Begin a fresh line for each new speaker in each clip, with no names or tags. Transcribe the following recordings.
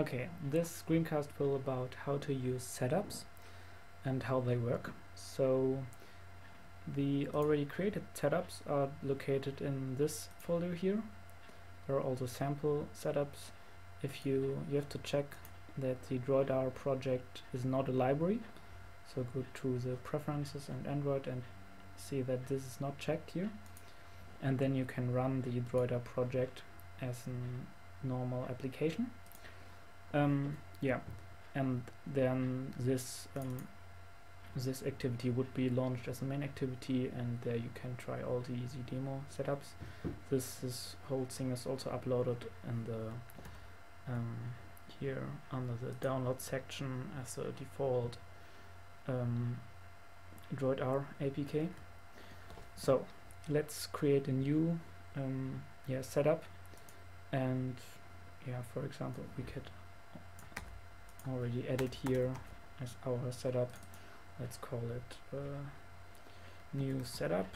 Okay, this screencast will about how to use setups and how they work. So the already created setups are located in this folder here. There are also sample setups. If you you have to check that the DroidAR project is not a library, so go to the preferences and Android and see that this is not checked here, and then you can run the DroidAR project as a normal application. Um, yeah, and then this um, this activity would be launched as a main activity and there you can try all the easy demo setups. This, this whole thing is also uploaded in the um, here under the download section as a default um, DroidAR APK. So let's create a new um, yeah setup and yeah for example we could already added here as our setup. Let's call it uh, new setup.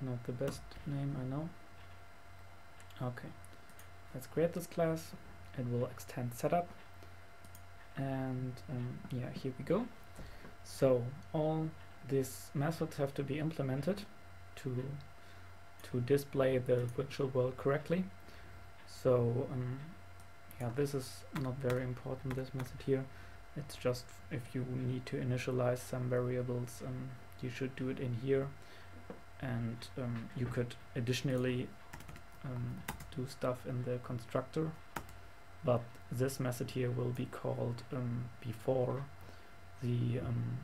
Not the best name I know. Okay. Let's create this class. It will extend setup. And um, yeah here we go. So all these methods have to be implemented to to display the virtual world correctly. So um, yeah this is not very important this method here. It's just if you need to initialize some variables um, you should do it in here. And um, you could additionally um, do stuff in the constructor. But this method here will be called um, before the um,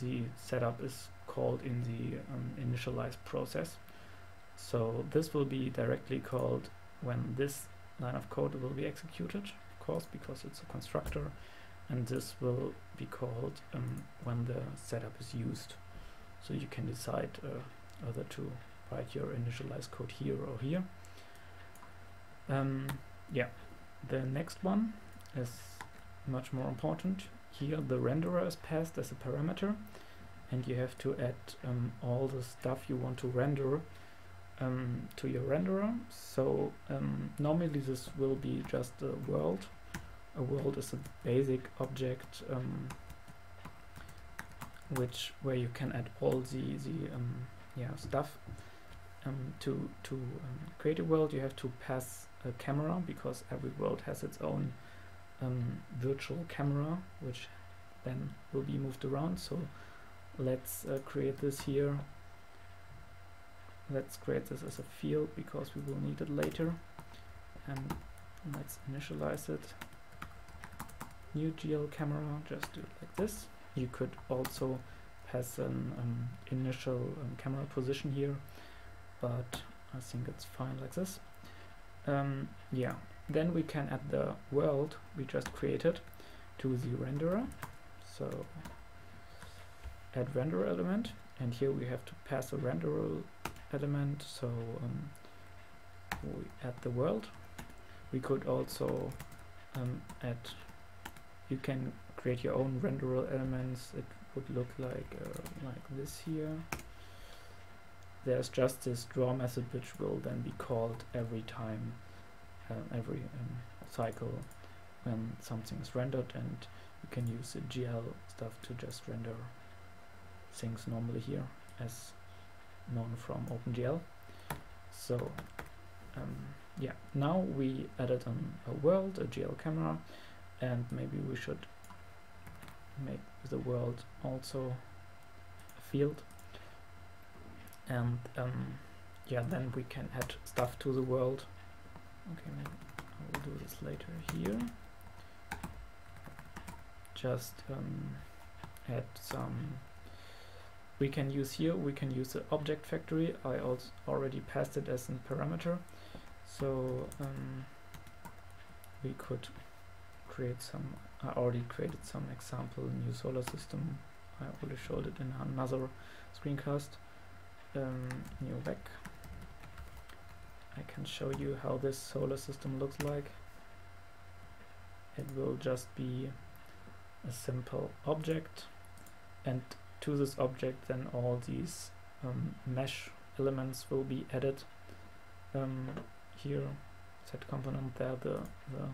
the setup is called in the um, initialize process. So this will be directly called when this line of code will be executed of course because it's a constructor and this will be called um, when the setup is used. So you can decide uh, whether to write your initialize code here or here. Um, yeah the next one is much more important. Here the renderer is passed as a parameter and you have to add um, all the stuff you want to render um, to your renderer. So um, normally this will be just a world. A world is a basic object um, which where you can add all the the um, yeah stuff. Um, to to um, create a world you have to pass a camera because every world has its own virtual camera which then will be moved around. So let's uh, create this here let's create this as a field because we will need it later and let's initialize it new GL camera, just do it like this. You could also pass an um, initial um, camera position here, but I think it's fine like this. Um, yeah, then we can add the world we just created to the renderer. So add render element, and here we have to pass a renderer element, so um, we add the world. We could also um, add you can create your own renderer elements it would look like uh, like this here there's just this draw method which will then be called every time uh, every um, cycle when something is rendered and you can use the GL stuff to just render things normally here as known from OpenGL. So um, yeah now we added a world a GL camera and maybe we should make the world also a field. And um, yeah then we can add stuff to the world. Okay maybe I will do this later here. Just um, add some we can use here we can use the object factory. I also already passed it as a parameter. So um, we could create some I already created some example new solar system. I already showed it in another screencast. Um, new vec I can show you how this solar system looks like. It will just be a simple object and to this object then all these um, mesh elements will be added um, here set component there, the, the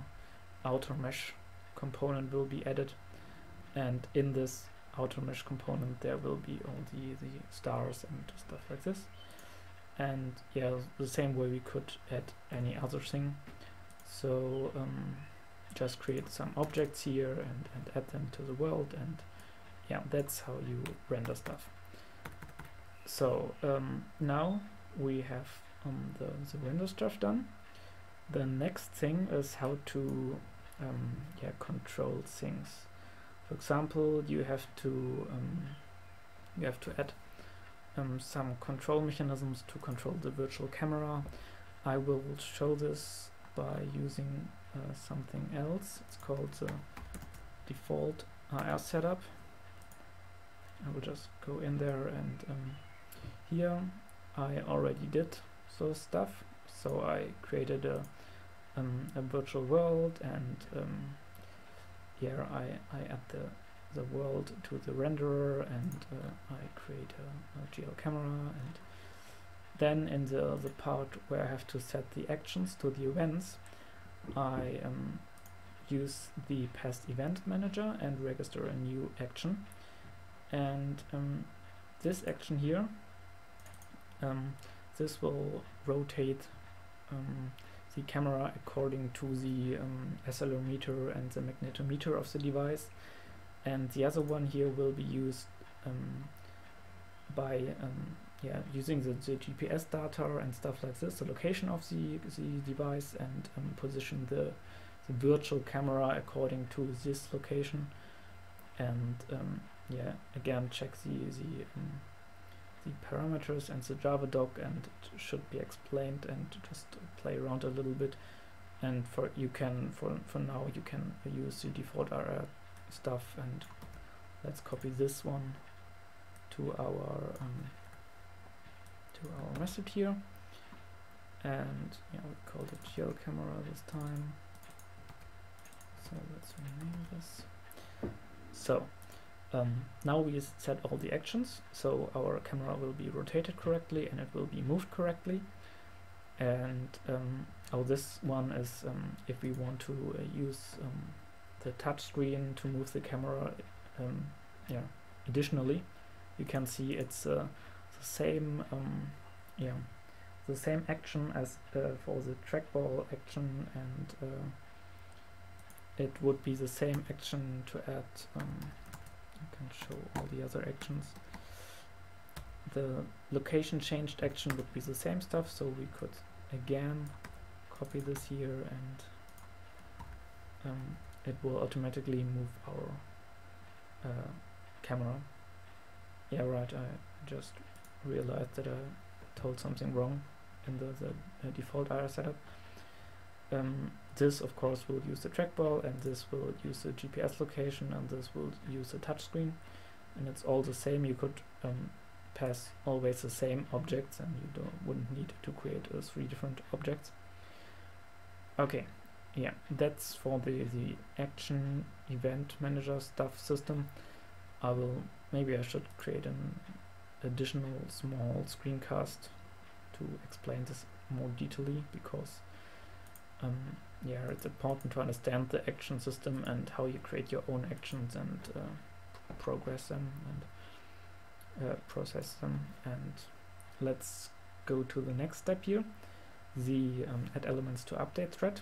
outer mesh component will be added. And in this outer mesh component, there will be all the, the stars and stuff like this. And yeah, the same way we could add any other thing. So um, just create some objects here and, and add them to the world and yeah, that's how you render stuff. So um, now we have um, the, the render stuff done. The next thing is how to um, yeah, control things. For example, you have to um, you have to add um, some control mechanisms to control the virtual camera. I will show this by using uh, something else. It's called the default AR setup. I will just go in there and um, here I already did those stuff. So I created a, um, a virtual world and um, here I, I add the, the world to the renderer and uh, I create a, a GL camera and then in the, the part where I have to set the actions to the events I um, use the past event manager and register a new action and um, this action here um, this will rotate um, the camera according to the um, accelerometer and the magnetometer of the device. And the other one here will be used um, by yeah using the, the GPS data and stuff like this the location of the, the device and um, position the, the virtual camera according to this location. And um, yeah again check the the um, the parameters and the Java doc and it should be explained and just play around a little bit. And for you can for for now you can use the default stuff and let's copy this one to our um, to our method here. And yeah we call it GL camera this time. So let's rename this. So um, now we set all the actions, so our camera will be rotated correctly and it will be moved correctly. And um, oh, this one is um, if we want to uh, use um, the touch screen to move the camera. Um, yeah, additionally, you can see it's uh, the same. Um, yeah, the same action as uh, for the trackball action, and uh, it would be the same action to add. I can show all the other actions. The location changed action would be the same stuff, so we could again copy this here and um, it will automatically move our uh, camera. Yeah, right, I just realized that I told something wrong in the, the uh, default AR setup. Um, this of course will use the trackball and this will use the GPS location and this will use the touchscreen. And it's all the same. You could um, pass always the same objects and you don't wouldn't need to create uh, three different objects. Okay. Yeah. That's for the the action event manager stuff system. I will maybe I should create an additional small screencast to explain this more detailedly because um, yeah, it's important to understand the action system and how you create your own actions and uh, progress them and uh, process them. And let's go to the next step here, the um, add elements to update thread.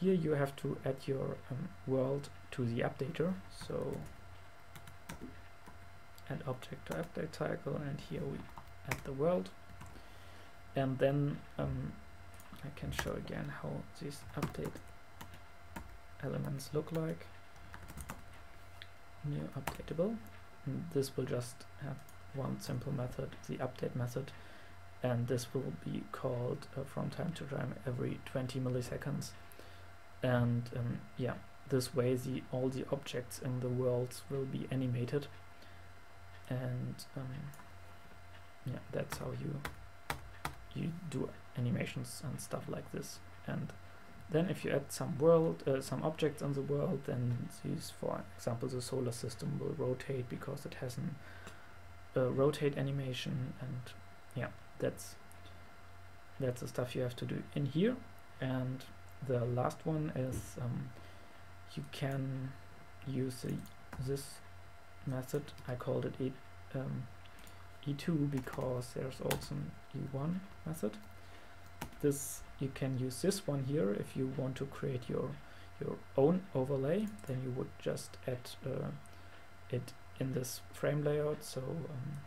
Here you have to add your um, world to the updater. So add object to update cycle, and here we add the world. And then um, I can show again how these update elements look like. New updatable. And this will just have one simple method, the update method, and this will be called uh, from time to time every 20 milliseconds. And um, yeah, this way the all the objects in the world will be animated. And um, yeah, that's how you you do animations and stuff like this. And then if you add some world, uh, some objects on the world, then these, for example, the solar system will rotate because it has uh, rotate animation, and yeah, that's that's the stuff you have to do in here. and the last one is um, you can use a, this method I called it e, um, e2 because there's also an e1 method this you can use this one here. If you want to create your your own overlay then you would just add uh, it in this frame layout. So um,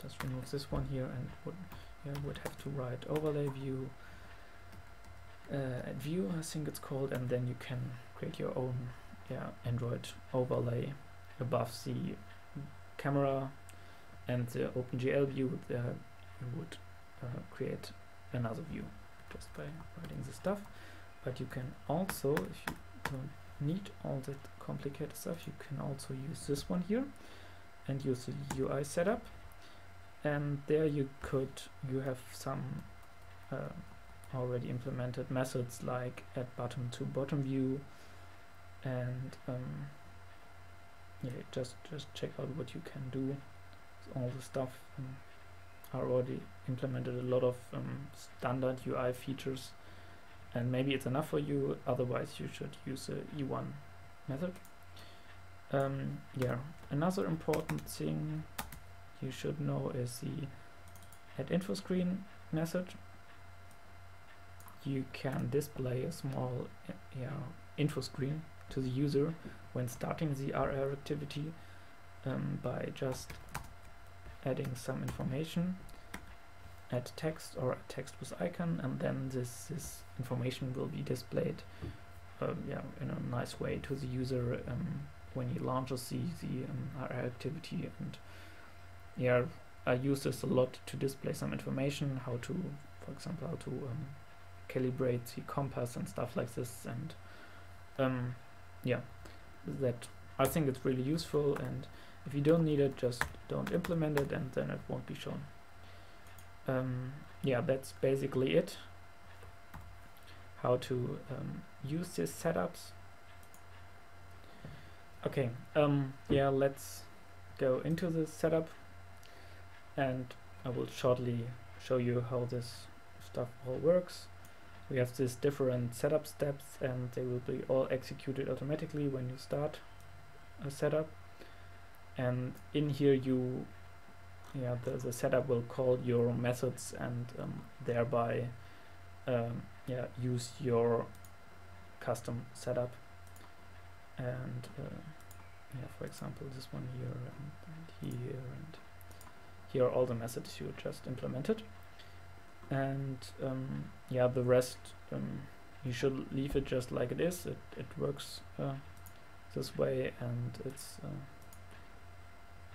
just remove this one here and would yeah, would have to write overlay view uh, view I think it's called and then you can create your own yeah Android overlay above the camera and the OpenGL view. There you would uh, create another view just by writing the stuff. But you can also if you don't need all that complicated stuff you can also use this one here and use the UI setup. And there you could you have some uh, already implemented methods like add bottom to bottom view and um, yeah just just check out what you can do all the stuff are already implemented a lot of um, standard UI features. And maybe it's enough for you otherwise you should use a E1 method. Um, yeah another important thing you should know is the add info screen method. You can display a small yeah, info screen to the user when starting the AR activity um, by just adding some information. Add text or text with icon and then this this information will be displayed um, yeah in a nice way to the user um, when he launches the, the um, AR activity. And yeah I use this a lot to display some information how to for example how to um, calibrate the compass and stuff like this. And um, yeah that I think it's really useful. And if you don't need it just don't implement it and then it won't be shown. Um, yeah that's basically it. How to um, use these setups. Okay um, yeah let's go into the setup. And I will shortly show you how this stuff all works. We have these different setup steps and they will be all executed automatically when you start a setup and in here you yeah the, the setup will call your methods and um, thereby um, yeah use your custom setup. And uh, yeah for example this one here and, and here and here are all the methods you just implemented. And um, yeah the rest um, you should leave it just like it is. It, it works uh, this way and it's uh,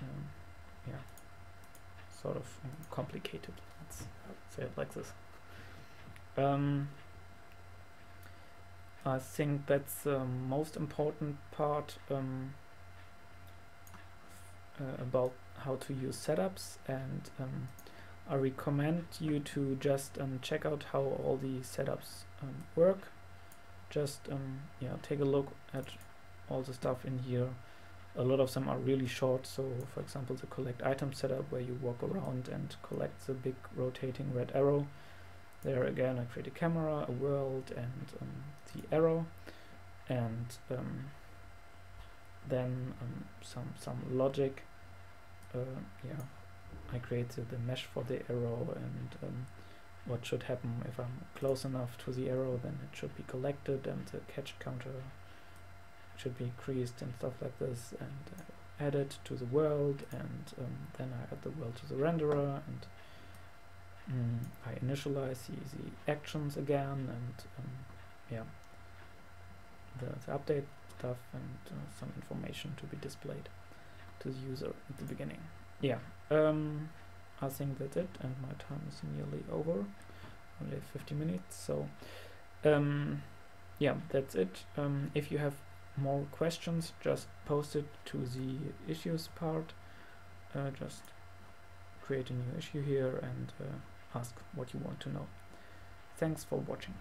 um, yeah. Sort of complicated let's say it like this. Um, I think that's the most important part um, uh, about how to use setups and um, I recommend you to just um, check out how all the setups um, work. Just um, yeah take a look at all the stuff in here a lot of them are really short. So for example the collect item setup where you walk around and collect the big rotating red arrow. There again I create a camera a world and um, the arrow. And um, then um, some some logic. Uh, yeah I created the mesh for the arrow and um, what should happen if I'm close enough to the arrow then it should be collected and the catch counter should be increased and stuff like this and uh, add it to the world and um, then I add the world to the renderer and mm, I initialize the, the actions again and um, yeah. The, the, update stuff and uh, some information to be displayed to the user at the beginning. Yeah um, I think that's it and my time is nearly over. Only 50 minutes so um, yeah that's it. Um, if you have more questions just post it to the issues part. Uh, just create a new issue here and uh, ask what you want to know. Thanks for watching